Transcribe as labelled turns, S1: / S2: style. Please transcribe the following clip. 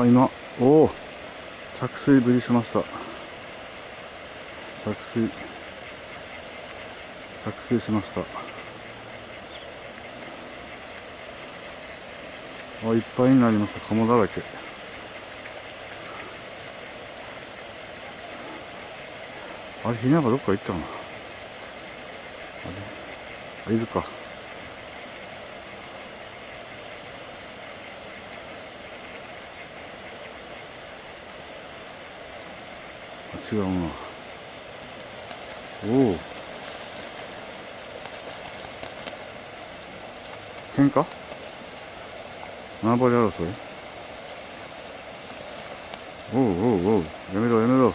S1: あ今おお着水無事しました。着水。着水しました。あいっぱいになりました。鴨だらけ。あれひながどっか行ったかなあれ？あいるか。違うな。おお喧嘩？縄張り争い？おうおうおう。やめろやめろ。